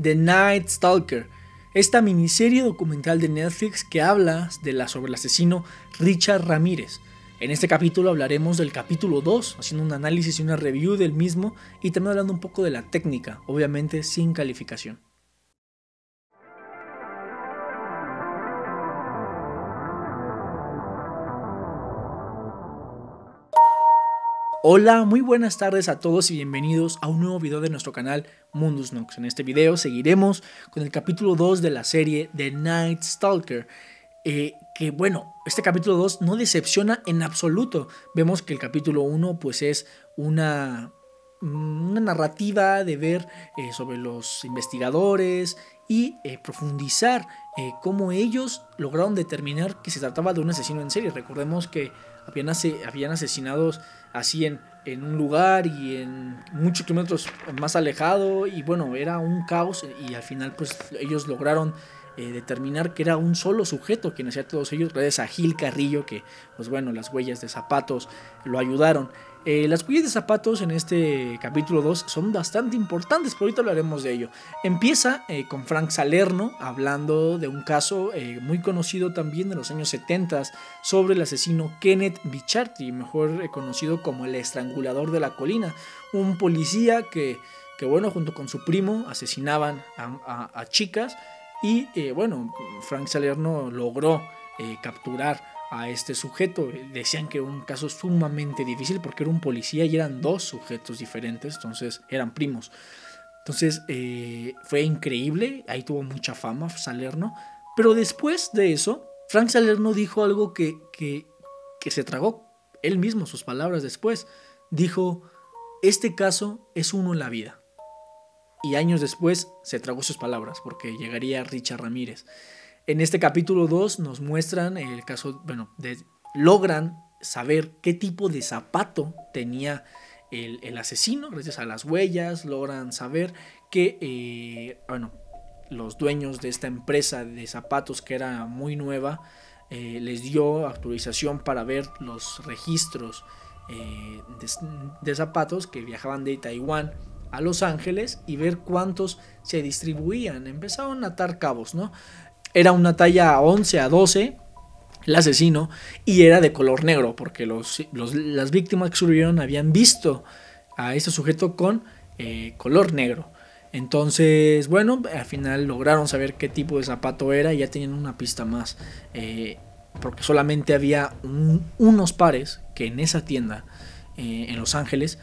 The Night Stalker, esta miniserie documental de Netflix que habla de la, sobre el asesino Richard Ramírez. En este capítulo hablaremos del capítulo 2, haciendo un análisis y una review del mismo y también hablando un poco de la técnica, obviamente sin calificación. Hola, muy buenas tardes a todos y bienvenidos a un nuevo video de nuestro canal Mundus Nox. En este video seguiremos con el capítulo 2 de la serie The Night Stalker. Eh, que bueno, este capítulo 2 no decepciona en absoluto. Vemos que el capítulo 1 pues es una, una narrativa de ver eh, sobre los investigadores y eh, profundizar cómo ellos lograron determinar que se trataba de un asesino en serie. Recordemos que habían, habían asesinados así en, en un lugar y en muchos kilómetros más alejado y bueno, era un caos y al final pues ellos lograron eh, determinar que era un solo sujeto quien hacía todos ellos gracias a Gil Carrillo que pues bueno, las huellas de zapatos lo ayudaron. Eh, las huellas de zapatos en este capítulo 2 son bastante importantes, pero ahorita hablaremos de ello. Empieza eh, con Frank Salerno hablando de un caso eh, muy conocido también de los años 70 sobre el asesino Kenneth Bichardi, mejor conocido como el estrangulador de la colina, un policía que, bueno, junto con su primo asesinaban a chicas y bueno, Frank Salerno logró capturar a este sujeto. Decían que era un caso sumamente difícil porque era un policía y eran dos sujetos diferentes, entonces eran primos. Entonces eh, fue increíble, ahí tuvo mucha fama Salerno. Pero después de eso, Frank Salerno dijo algo que, que, que se tragó él mismo, sus palabras después. Dijo, este caso es uno en la vida. Y años después se tragó sus palabras porque llegaría Richard Ramírez. En este capítulo 2 nos muestran el caso, bueno, logran saber qué tipo de zapato tenía el, asesino, gracias a las huellas, logran saber que, eh, bueno, los dueños de esta empresa de zapatos que era muy nueva, eh, les dio autorización para ver los registros eh, de, zapatos que viajaban de Taiwán a Los Ángeles y ver cuántos se distribuían. Empezaron a atar cabos, ¿no? Era una talla 11 a 12, el asesino, y era de color negro, porque los, las víctimas que sobrevivieron habían visto a ese sujeto con eh, color negro. Entonces, bueno, al final lograron saber qué tipo de zapato era y ya tenían una pista más. Eh, porque solamente había unos pares que en esa tienda eh, en Los Ángeles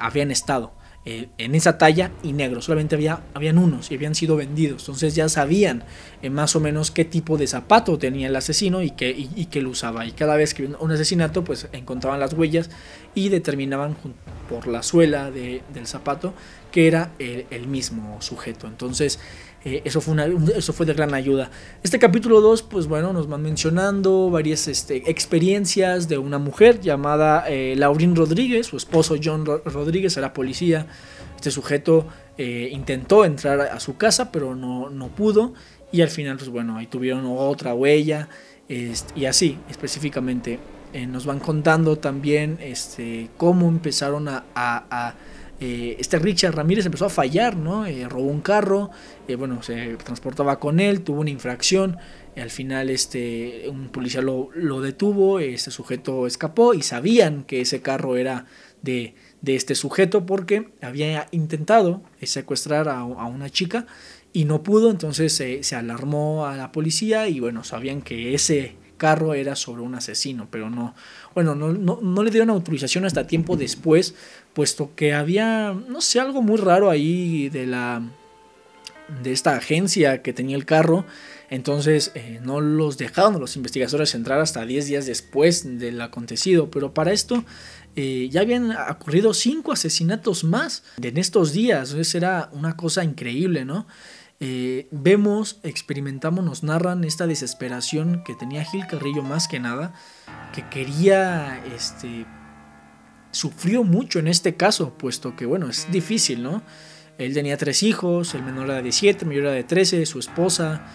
habían estado. Eh, en esa talla y negro. Solamente había, habían unos y habían sido vendidos. Entonces ya sabían eh, más o menos qué tipo de zapato tenía el asesino y qué, y, lo usaba. Y cada vez que un asesinato, pues encontraban las huellas y determinaban por la suela del zapato que era el mismo sujeto. Entonces eh, eso, fue una, eso fue de gran ayuda. Este capítulo 2, pues bueno, nos van mencionando varias este, experiencias de una mujer llamada eh, Laurín Rodríguez. Su esposo John Rodríguez era policía. Este sujeto eh, intentó entrar a su casa, pero no, no pudo. Y al final, pues bueno, ahí tuvieron otra huella. Y así, específicamente. Eh, nos van contando también este, cómo empezaron a eh, este Richard Ramírez empezó a fallar, ¿no? Eh, robó un carro, eh, bueno, se transportaba con él, tuvo una infracción, al final este, un policía lo, detuvo, este sujeto escapó y sabían que ese carro era de, este sujeto porque había intentado secuestrar a, una chica y no pudo, entonces se alarmó a la policía y bueno, sabían que ese carro era sobre un asesino, pero no, bueno, no, no, le dieron autorización hasta tiempo después, puesto que había, no sé, algo muy raro ahí de la, de esta agencia que tenía el carro, entonces eh, no los dejaron los investigadores entrar hasta 10 días después del acontecido, pero para esto eh, ya habían ocurrido cinco asesinatos más en estos días, entonces era una cosa increíble, ¿no? Eh, vemos, experimentamos, nos narran esta desesperación que tenía Gil Carrillo más que nada, que quería, este, sufrió mucho en este caso, puesto que, bueno, es difícil, ¿no? Él tenía tres hijos, el menor era de 7, el mayor era de 13, su esposa,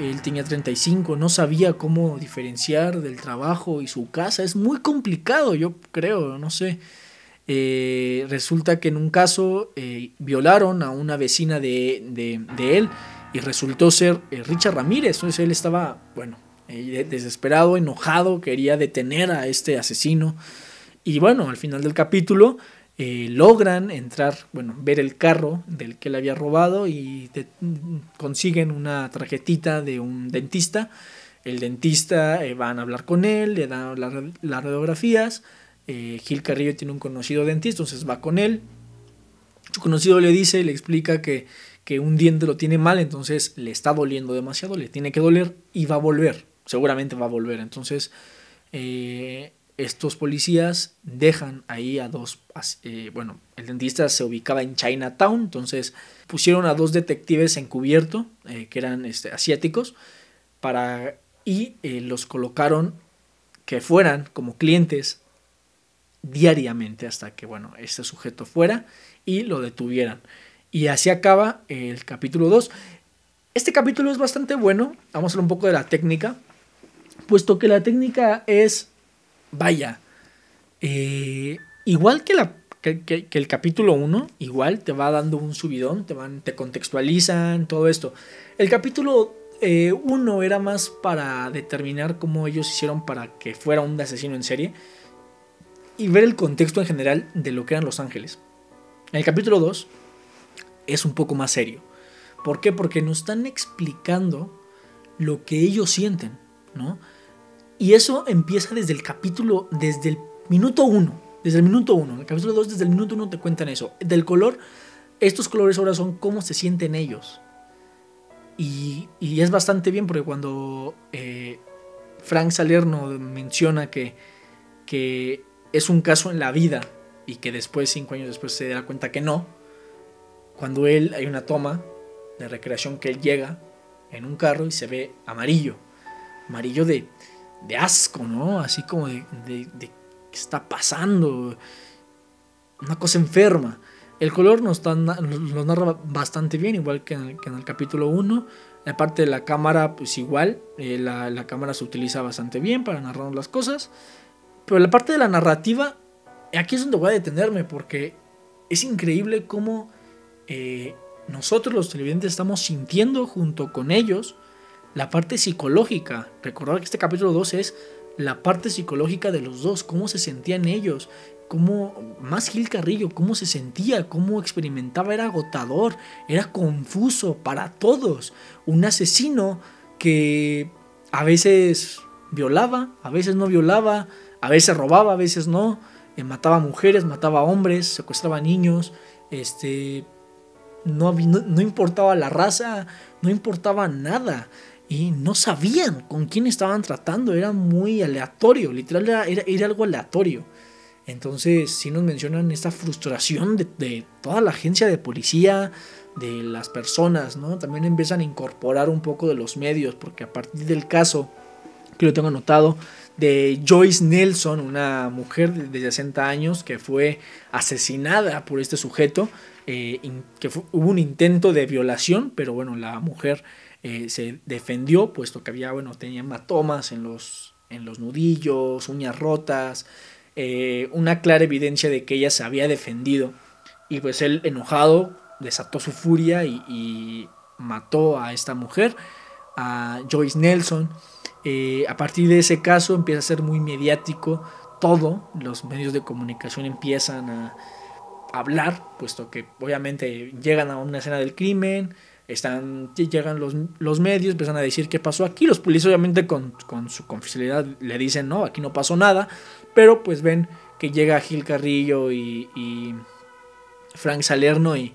él tenía 35, no sabía cómo diferenciar del trabajo y su casa, es muy complicado, yo creo, no sé. Eh, resulta que en un caso eh, violaron a una vecina de, él y resultó ser eh, Richard Ramírez. Entonces él estaba, bueno, desesperado, enojado, quería detener a este asesino. Y bueno, al final del capítulo logran entrar, bueno, ver el carro del que le había robado y consiguen una tarjetita de un dentista. El dentista van a hablar con él, le dan las radiografías eh, Gil Carrillo tiene un conocido dentista, entonces va con él. Su conocido le dice, le explica que, un diente lo tiene mal, entonces le está doliendo demasiado, le tiene que doler y va a volver. Seguramente va a volver. Entonces, eh, estos policías dejan ahí a dos. Eh, bueno, el dentista se ubicaba en Chinatown, entonces pusieron a dos detectives encubierto, que eran este, asiáticos, para, y los colocaron que fueran como clientes diariamente hasta que, bueno, este sujeto fuera y lo detuvieran. Y así acaba el capítulo 2. Este capítulo es bastante bueno. Vamos a hablar un poco de la técnica. Puesto que la técnica es, vaya, eh, igual que, la, que, el capítulo 1, igual te va dando un subidón, te, van, te contextualizan, todo esto. El capítulo 1 eh, era más para determinar cómo ellos hicieron para que fuera un asesino en serie y ver el contexto en general de lo que eran Los Ángeles. El capítulo 2 es un poco más serio. ¿Por qué? Porque nos están explicando lo que ellos sienten, ¿no? Y eso empieza desde el capítulo, desde el minuto 1, desde el minuto 1. El capítulo 2, desde el minuto 1 te cuentan eso. Del color, estos colores ahora son cómo se sienten ellos. Y, es bastante bien porque cuando eh, Frank Salerno menciona que, que es un caso en la vida y que después, cinco años después, se da cuenta que no, cuando él hay una toma de recreación que él llega en un carro y se ve amarillo, amarillo de, de asco, ¿no? Así como de, de, qué está pasando, una cosa enferma. El color nos, nos narra bastante bien, igual que en el, capítulo 1. La parte de la cámara, pues igual, eh, la, la, cámara se utiliza bastante bien para narrar las cosas. Pero la parte de la narrativa, aquí es donde voy a detenerme porque es increíble cómo eh, nosotros los televidentes estamos sintiendo junto con ellos la parte psicológica. Recordar que este capítulo 2 es la parte psicológica de los dos, cómo se sentían ellos, cómo más Gil Carrillo, cómo se sentía, cómo experimentaba, era agotador, era confuso para todos. Un asesino que a veces violaba, a veces no violaba, a veces robaba, a veces no. Eh, mataba mujeres, mataba hombres, secuestraba niños. Este. No, no, importaba la raza, no importaba nada. Y no sabían con quién estaban tratando. Era muy aleatorio. Literal era, era, algo aleatorio. Entonces, si nos mencionan esta frustración de, de, toda la agencia de policía, de las personas, ¿no? También empiezan a incorporar un poco de los medios, porque a partir del caso, que lo tengo anotado, de Joyce Nelson, una mujer de 60 años que fue asesinada por este sujeto, eh, que hubo un intento de violación, pero bueno, la mujer eh, se defendió, puesto que había, bueno, tenía hematomas en los, en los nudillos, uñas rotas, eh, una clara evidencia de que ella se había defendido. Y pues él, enojado, desató su furia y mató a esta mujer, a Joyce Nelson. Eh, a partir de ese caso empieza a ser muy mediático todo, los medios de comunicación empiezan a hablar, puesto que obviamente llegan a una escena del crimen, están, llegan los, los medios, empiezan a decir qué pasó aquí, los policías obviamente con, su confidencialidad le dicen no, aquí no pasó nada, pero pues ven que llega Gil Carrillo y, y Frank Salerno y,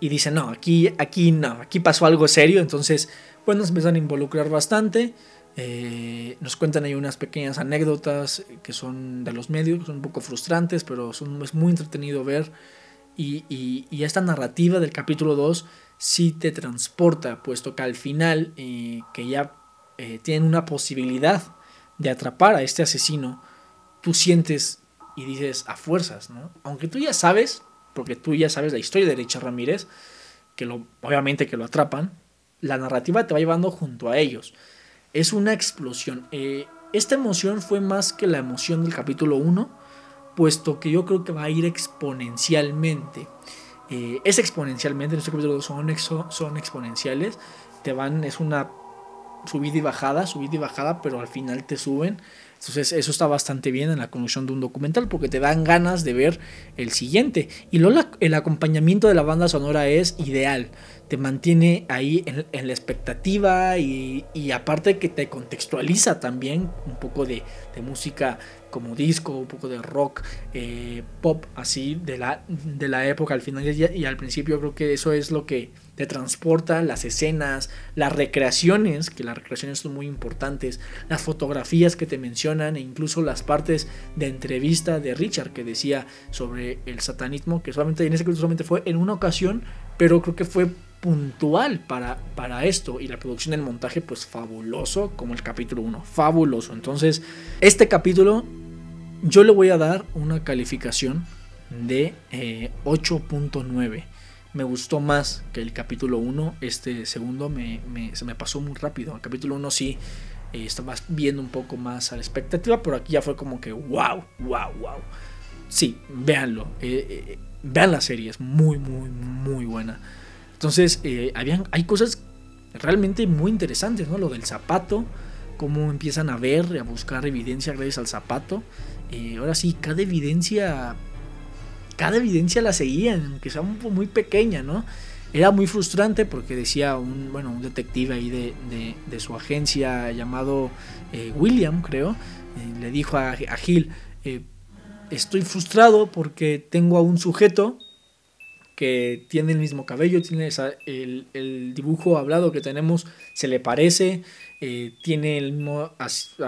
y dicen no, aquí, aquí no, aquí pasó algo serio, entonces pues nos empiezan a involucrar bastante. Eh, nos cuentan ahí unas pequeñas anécdotas que son de los medios, que son un poco frustrantes, pero son, es muy entretenido ver. Y, esta narrativa del capítulo 2 sí te transporta, puesto que al final, eh, que ya eh, tienen una posibilidad de atrapar a este asesino, tú sientes y dices a fuerzas, ¿no? Aunque tú ya sabes, porque tú ya sabes la historia de Richard Ramírez, que lo, obviamente que lo atrapan, la narrativa te va llevando junto a ellos es una explosión. Eh, esta emoción fue más que la emoción del capítulo 1, puesto que yo creo que va a ir exponencialmente. Eh, es exponencialmente, en este capítulo son, son exponenciales, te van, es una subida y bajada, subida y bajada, pero al final te suben. Entonces eso está bastante bien en la conducción de un documental porque te dan ganas de ver el siguiente. Y luego el acompañamiento de la banda sonora es ideal te mantiene ahí en, la expectativa y, aparte que te contextualiza también un poco de, música como disco, un poco de rock, eh, pop, así de la, de la época al final y, al principio creo que eso es lo que te transporta, las escenas, las recreaciones, que las recreaciones son muy importantes, las fotografías que te mencionan e incluso las partes de entrevista de Richard que decía sobre el satanismo, que solamente en ese caso solamente fue en una ocasión, pero creo que fue puntual para, para esto y la producción del montaje pues fabuloso como el capítulo 1, fabuloso. Entonces, este capítulo yo le voy a dar una calificación de 8.9. Eh, me gustó más que el capítulo 1, este segundo me, se me pasó muy rápido. El capítulo 1 sí eh, estaba viendo un poco más a la expectativa, pero aquí ya fue como que wow, wow, wow. Sí, véanlo. Eh, vean la serie, es muy, muy, muy buena. Entonces, eh, habían, hay cosas realmente muy interesantes, ¿no? Lo del zapato, cómo empiezan a ver, a buscar evidencia gracias al zapato. Eh, ahora sí, cada evidencia, cada evidencia la seguían, aunque sea muy pequeña, ¿no? Era muy frustrante porque decía un, bueno, un detective ahí de, de, su agencia llamado eh, William, creo, le dijo a, a Gil, estoy frustrado porque tengo a un sujeto que tiene el mismo cabello, tiene el, dibujo hablado que tenemos, se le parece, eh, tiene el mismo,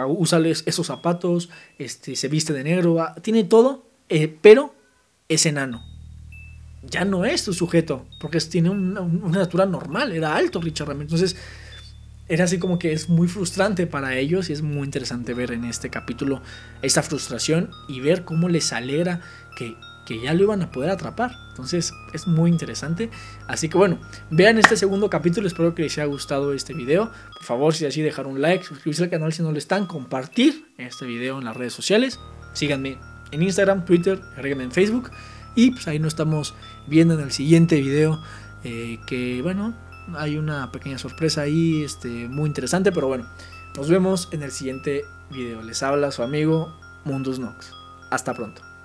usa esos zapatos, este, se viste de negro, tiene todo, eh, pero es enano. Ya no es tu sujeto, porque tiene una, una natura normal, era alto Richard Ramírez. Entonces, era así como que es muy frustrante para ellos y es muy interesante ver en este capítulo esta frustración y ver cómo les alegra que que ya lo iban a poder atrapar. Entonces es muy interesante. Así que bueno, vean este segundo capítulo. Espero que les haya gustado este video. Por favor, si así, dejar un like, suscribirse al canal si no lo están, compartir este video en las redes sociales. Síganme en Instagram, Twitter, agréguenme en Facebook. Y pues ahí nos estamos viendo en el siguiente video. Eh, que bueno, hay una pequeña sorpresa ahí, este, muy interesante. Pero bueno, nos vemos en el siguiente video. Les habla su amigo Mundus Nox. Hasta pronto.